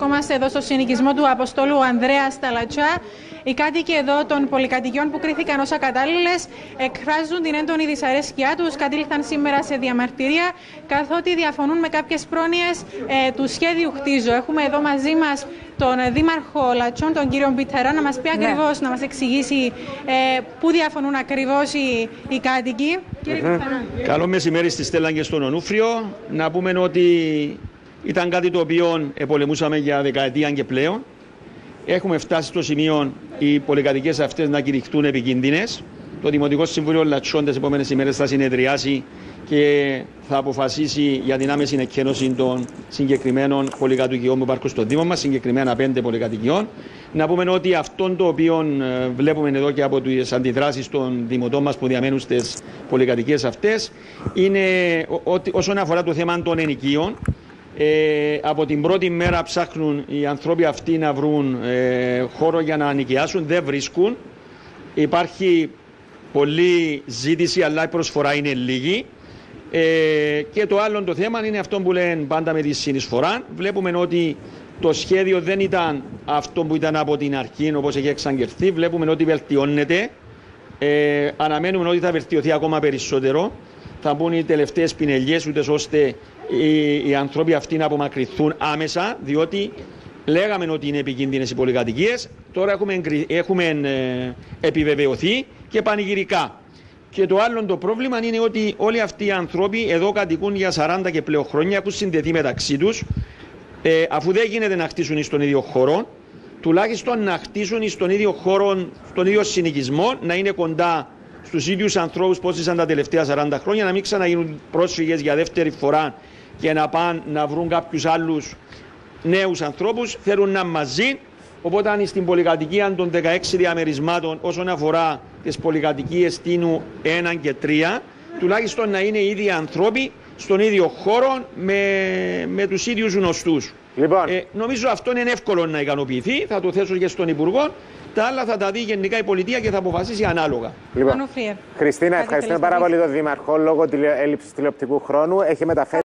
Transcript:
βρισκόμαστε εδώ στο συνοικισμό του Αποστόλου Ανδρέα Σταλατσά. Οι κάτοικοι εδώ των πολυκατοικιών που κρίθηκαν ω ακατάλληλε εκφράζουν την έντονη δυσαρέσκειά τους. Κατήλθαν σήμερα σε διαμαρτυρία, καθότι διαφωνούν με κάποιες πρόνοιες ε, του σχέδιου χτίζου. Έχουμε εδώ μαζί μας τον Δήμαρχο Λατσών, τον κύριο Μπιτερά, να μας πει ναι. ακριβώς, να μας εξηγήσει ε, πού διαφωνούν ακριβώς οι, οι κάτοικοι. Κύριε mm Καλό μεσημέρι στη Στέλλα και στον Ονούφριο. Να πούμε ότι ήταν κάτι το οποίο επολεμούσαμε για δεκαετία και πλέον. Έχουμε φτάσει στο σημείο οι πολυκατοικίες αυτές να κηρυχτούν επικίνδυνες. Το Δημοτικό Συμβούλιο Λατσών τις επόμενες ημέρες θα συνεδριάσει και θα αποφασίσει για την άμεση εκκένωση των συγκεκριμένων πολυκατοικιών που υπάρχουν στο Δήμο μας, συγκεκριμένα πέντε πολυκατοικιών. Να πούμε ότι αυτό το οποίο ε, βλέπουμε εδώ και από τις αντιδράσεις των δημοτών μας που διαμένουν στις πολυκατοικίες αυτές είναι ότι όσον αφορά το θέμα των ενοικίων. Ε, από την πρώτη μέρα ψάχνουν οι άνθρωποι αυτοί να βρουν ε, χώρο για να νοικιάσουν, δεν βρίσκουν. Υπάρχει πολλή ζήτηση, αλλά η προσφορά είναι λίγη. Ε, και το άλλο το θέμα είναι αυτό που λένε πάντα με τη συνεισφορά. Βλέπουμε ότι το σχέδιο δεν ήταν αυτό που ήταν από την αρχή, όπως έχει εξαγγελθεί. Βλέπουμε ότι βελτιώνεται. Ε, αναμένουμε ότι θα βελτιωθεί ακόμα περισσότερο. Θα μπουν οι τελευταίες πινελιές, ούτε ώστε οι, οι άνθρωποι αυτοί να απομακρυνθούν άμεσα, διότι λέγαμε ότι είναι επικίνδυνες οι πολυκατοικίες. Τώρα έχουμε, έχουμε ε, επιβεβαιωθεί και πανηγυρικά. Και το άλλο το πρόβλημα είναι ότι όλοι αυτοί οι άνθρωποι εδώ κατοικούν για 40 και πλέον χρόνια, έχουν συνδεθεί μεταξύ τους, ε, αφού δεν γίνεται να χτίσουν στον ίδιο χώρο, τουλάχιστον να χτίσουν στον ίδιο χώρο, στον ίδιο συνοικισμό, να είναι κοντά στους ίδιους ανθρώπους που ζήσαν τα τελευταία 40 χρόνια, να μην ξαναγίνουν πρόσφυγες για δεύτερη φορά και να πάνε να βρουν κάποιους άλλους νέους ανθρώπους. Θέλουν να μαζί. Οπότε στην πολυκατοικία των 16 διαμερισμάτων όσον αφορά τις πολυκατοικίες Τίνου 1 και 3 τουλάχιστον να είναι οι ίδιοι ανθρώποι στον ίδιο χώρο με, με τους ίδιους γνωστούς. Λοιπόν. Ε, νομίζω αυτό είναι εύκολο να ικανοποιηθεί, θα το θέσω και στον Υπουργό. Τα άλλα θα τα δει γενικά η πολιτεία και θα αποφασίσει ανάλογα. Λοιπόν, Χριστίνα, ευχαριστούμε πάρα πολύ τον Δήμαρχο λόγω έλλειψης τηλεοπτικού χρόνου. Έχει μεταφέρει